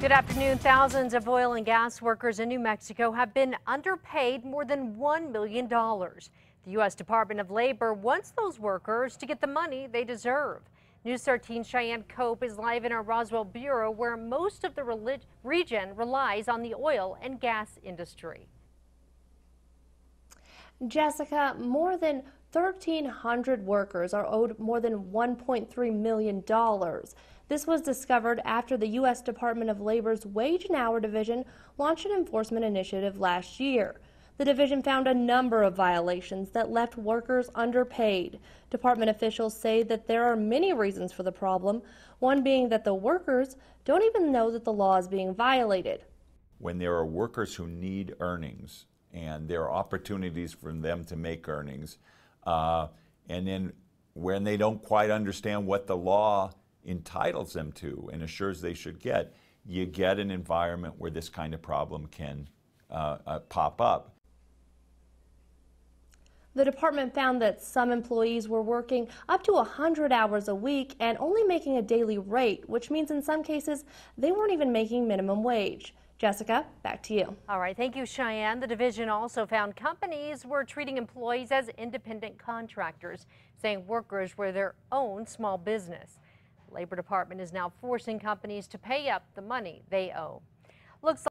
Good afternoon. Thousands of oil and gas workers in New Mexico have been underpaid more than $1 million. The U.S. Department of Labor wants those workers to get the money they deserve. News 13 Cheyenne Cope is live in our Roswell Bureau, where most of the region relies on the oil and gas industry. Jessica, more than 1,300 workers are owed more than $1.3 million. This was discovered after the U.S. Department of Labor's Wage and Hour Division launched an enforcement initiative last year. The division found a number of violations that left workers underpaid. Department officials say that there are many reasons for the problem, one being that the workers don't even know that the law is being violated. When there are workers who need earnings and there are opportunities for them to make earnings, uh, and then when they don't quite understand what the law entitles them to and assures they should get, you get an environment where this kind of problem can uh, uh, pop up. The department found that some employees were working up to 100 hours a week and only making a daily rate, which means in some cases they weren't even making minimum wage. Jessica, back to you. All right, thank you, Cheyenne. The division also found companies were treating employees as independent contractors, saying workers were their own small business. The Labor Department is now forcing companies to pay up the money they owe. Looks